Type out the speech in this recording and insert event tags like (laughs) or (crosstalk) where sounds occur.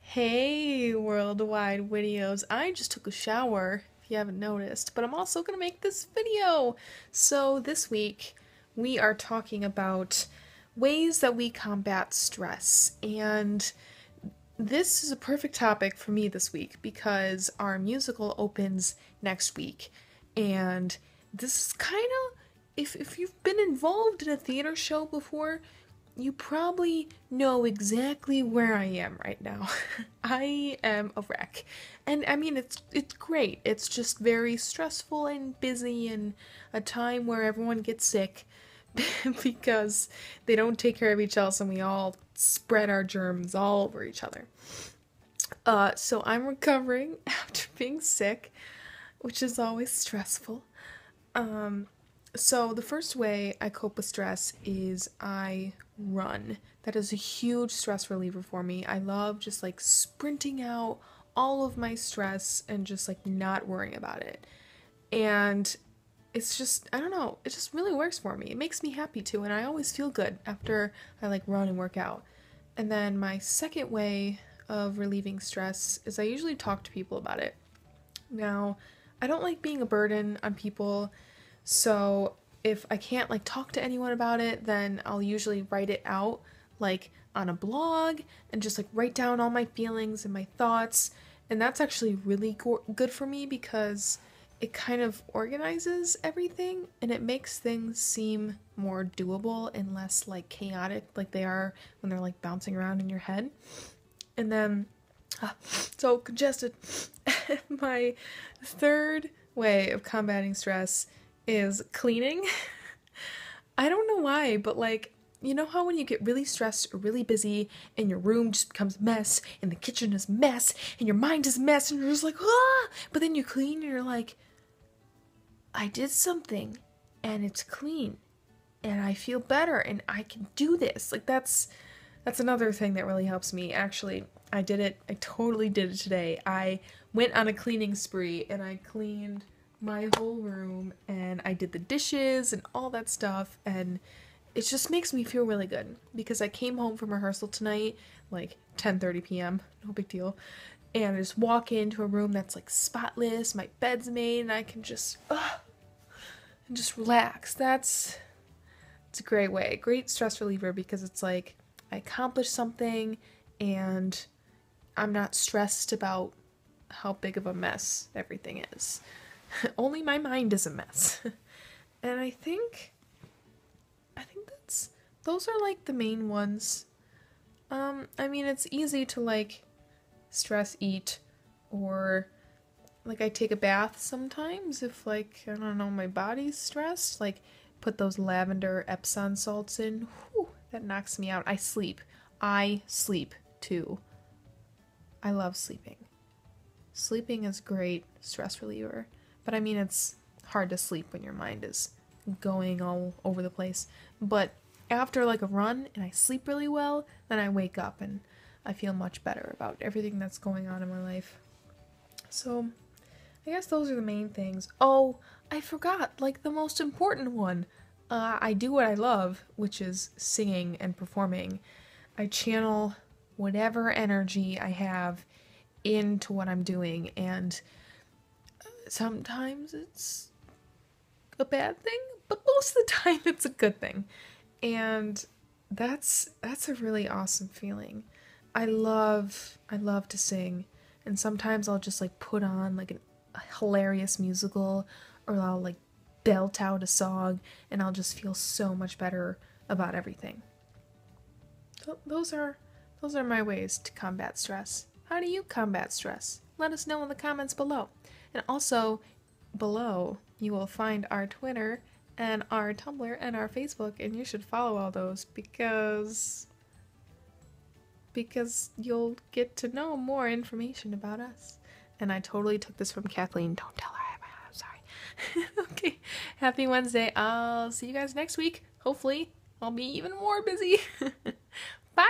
Hey, Worldwide Witteos. I just took a shower, if you haven't noticed, but I'm also going to make this video. So, this week, we are talking about ways that we combat stress. And this is a perfect topic for me this week because our musical opens next week. And this is kind of, if, if you've been involved in a theater show before, you probably know exactly where I am right now. (laughs) I am a wreck. And I mean it's it's great. It's just very stressful and busy and a time where everyone gets sick (laughs) because they don't take care of each else and we all spread our germs all over each other. Uh so I'm recovering (laughs) after being sick, which is always stressful. Um so the first way I cope with stress is I run. That is a huge stress reliever for me. I love just like sprinting out all of my stress and just like not worrying about it. And it's just I don't know, it just really works for me. It makes me happy too and I always feel good after I like run and work out. And then my second way of relieving stress is I usually talk to people about it. Now, I don't like being a burden on people so if I can't like talk to anyone about it, then I'll usually write it out like on a blog and just like write down all my feelings and my thoughts. And that's actually really go- good for me because it kind of organizes everything and it makes things seem more doable and less like chaotic like they are when they're like bouncing around in your head. And then ah, so congested. (laughs) my third way of combating stress is cleaning. (laughs) I don't know why, but like, you know how when you get really stressed or really busy and your room just becomes mess and the kitchen is mess and your mind is mess and you're just like, ah! But then you clean and you're like, I did something and it's clean and I feel better and I can do this. Like that's that's another thing that really helps me. Actually, I did it. I totally did it today. I went on a cleaning spree and I cleaned my whole room and I did the dishes and all that stuff and it just makes me feel really good because I came home from rehearsal tonight like 10:30 p.m. no big deal and I just walk into a room that's like spotless my bed's made and I can just uh, and just relax that's it's a great way great stress reliever because it's like I accomplished something and I'm not stressed about how big of a mess everything is (laughs) Only my mind is a mess. (laughs) and I think I think that's those are like the main ones. Um I mean it's easy to like stress eat or like I take a bath sometimes if like I don't know my body's stressed like put those lavender Epsom salts in. Whew, that knocks me out. I sleep. I sleep too. I love sleeping. Sleeping is great stress reliever. But I mean, it's hard to sleep when your mind is going all over the place. But after like a run and I sleep really well, then I wake up and I feel much better about everything that's going on in my life. So, I guess those are the main things. Oh, I forgot, like the most important one. Uh, I do what I love, which is singing and performing. I channel whatever energy I have into what I'm doing, and sometimes it's a bad thing, but most of the time (laughs) it's a good thing. And that's that's a really awesome feeling. I love I love to sing and sometimes I'll just like put on like an, a hilarious musical or I'll like belt out a song and I'll just feel so much better about everything. So those are those are my ways to combat stress. How do you combat stress? Let us know in the comments below. And also, below, you will find our Twitter and our Tumblr and our Facebook, and you should follow all those because because you'll get to know more information about us. And I totally took this from Kathleen. Don't tell her. I'm sorry. (laughs) okay. Happy Wednesday. I'll see you guys next week. Hopefully, I'll be even more busy. (laughs) Bye.